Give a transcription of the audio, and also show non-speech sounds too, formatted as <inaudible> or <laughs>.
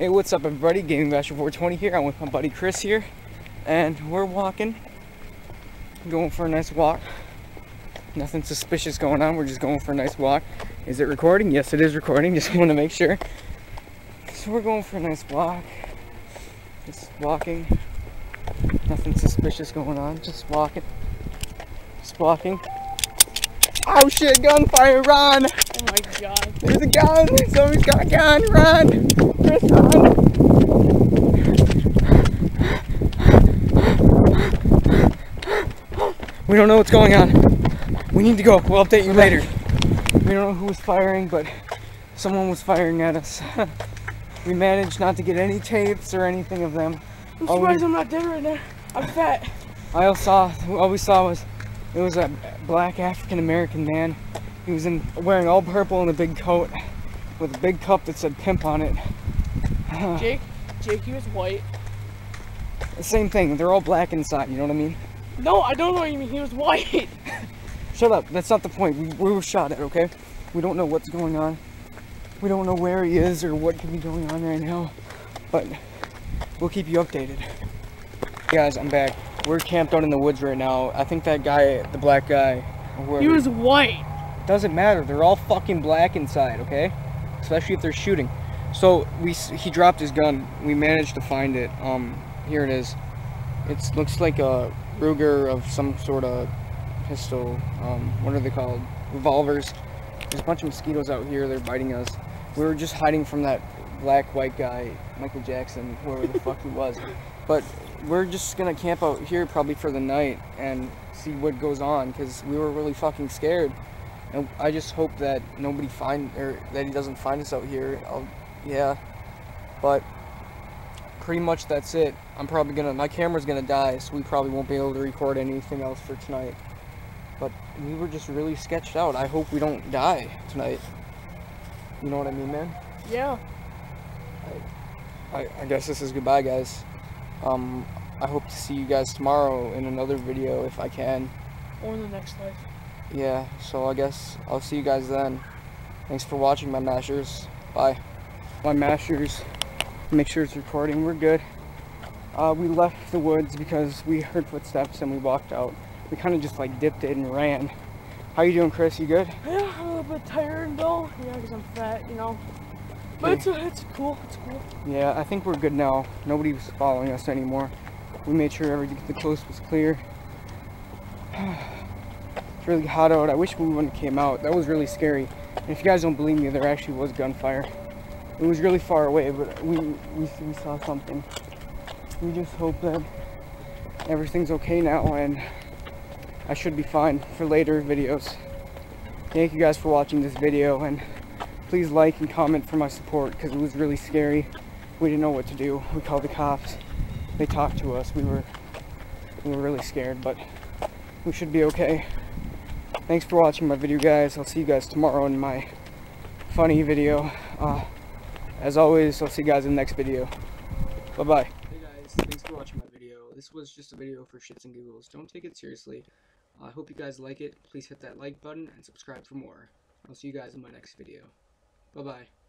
Hey, what's up, everybody? Gaming Master 420 here. I'm with my buddy Chris here, and we're walking, going for a nice walk. Nothing suspicious going on. We're just going for a nice walk. Is it recording? Yes, it is recording. <laughs> Just want to make sure. So we're going for a nice walk. Just walking. Nothing suspicious going on. Just walking. Just walking. Oh shit! Gunfire! Run! Oh my god. There's a gun! Somebody's got a gun! Run! Chris, run! We don't know what's going on. We need to go. We'll update you later. We don't know who was firing, but someone was firing at us. <laughs> we managed not to get any tapes or anything of them. I'm All we- surprised I'm not dead right now. I'm fat. I all saw all we saw was it was a black African American man. He was in wearing all purple and a big coat with a big cup that said pimp on it. <sighs> Jake, Jake, he was white. The same thing. They're all black inside. You know what I mean? No, I don't know what you mean. He was white. <laughs> Shut up. That's not the point. We, we were shot at. Okay? We don't know what's going on. We don't know where he is or what could be going on right now. But we'll keep you updated. Guys, I'm back. We're camped out in the woods right now. I think that guy, the black guy, whoever, He was white. Doesn't matter. They're all fucking black inside, okay? Especially if they're shooting. So we he dropped his gun. We managed to find it. Um, here it is. It looks like a Ruger of some sort of pistol. Um, what are they called? Revolvers. There's a bunch of mosquitoes out here. They're biting us. We were just hiding from that black white guy, Michael Jackson, whoever the fuck he was. But we're just gonna camp out here probably for the night and see what goes on because we were really fucking scared. And I just hope that nobody find or that he doesn't find us out here. I'll, yeah, but pretty much that's it. I'm probably gonna my camera's gonna die, so we probably won't be able to record anything else for tonight. But we were just really sketched out. I hope we don't die tonight. You know what I mean, man? Yeah. I, I guess this is goodbye, guys. Um, I hope to see you guys tomorrow in another video if I can. Or in the next life. Yeah, so I guess I'll see you guys then. Thanks for watching, my mashers. Bye. My mashers. Make sure it's recording. We're good. Uh, we left the woods because we heard footsteps and we walked out. We kind of just like dipped it and ran. How you doing, Chris? You good? Yeah, I'm a little bit tired though. Yeah, because I'm fat, you know. But it's, it's cool. It's cool. Yeah, I think we're good now. Nobody was following us anymore. We made sure everything, the coast was clear. It's really hot out. I wish we wouldn't came out. That was really scary. And if you guys don't believe me, there actually was gunfire. It was really far away, but we, we, we saw something. We just hope that everything's okay now and I should be fine for later videos. Thank you guys for watching this video and please like and comment for my support because it was really scary. We didn't know what to do. We called the cops. They talked to us. We were we were really scared, but we should be okay. Thanks for watching my video, guys. I'll see you guys tomorrow in my funny video. Uh, as always, I'll see you guys in the next video. Bye bye. Hey guys, thanks for watching my video. This was just a video for shits and giggles. Don't take it seriously. I hope you guys like it. Please hit that like button and subscribe for more. I'll see you guys in my next video. Bye bye.